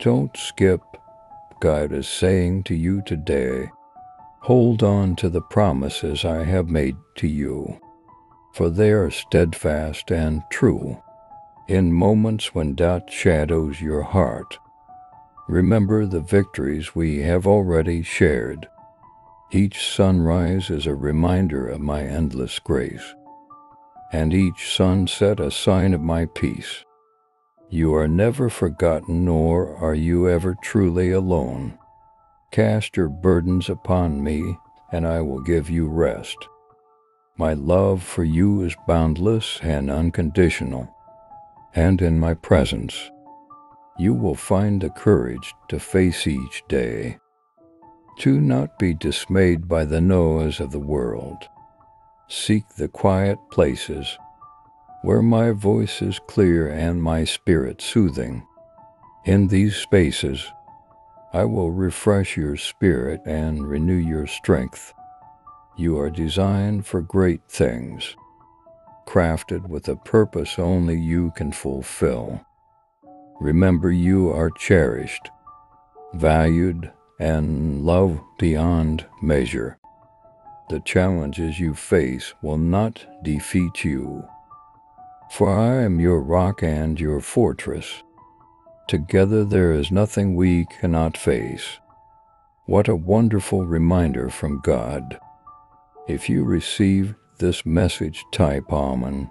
Don't skip. God is saying to you today, hold on to the promises I have made to you, for they are steadfast and true. In moments when doubt shadows your heart, remember the victories we have already shared. Each sunrise is a reminder of my endless grace, and each sunset a sign of my peace. You are never forgotten, nor are you ever truly alone. Cast your burdens upon me, and I will give you rest. My love for you is boundless and unconditional, and in my presence, you will find the courage to face each day. Do not be dismayed by the noise of the world. Seek the quiet places where my voice is clear and my spirit soothing. In these spaces, I will refresh your spirit and renew your strength. You are designed for great things, crafted with a purpose only you can fulfill. Remember, you are cherished, valued, and loved beyond measure. The challenges you face will not defeat you for I am your rock and your fortress. Together there is nothing we cannot face. What a wonderful reminder from God. If you receive this message, type Amen.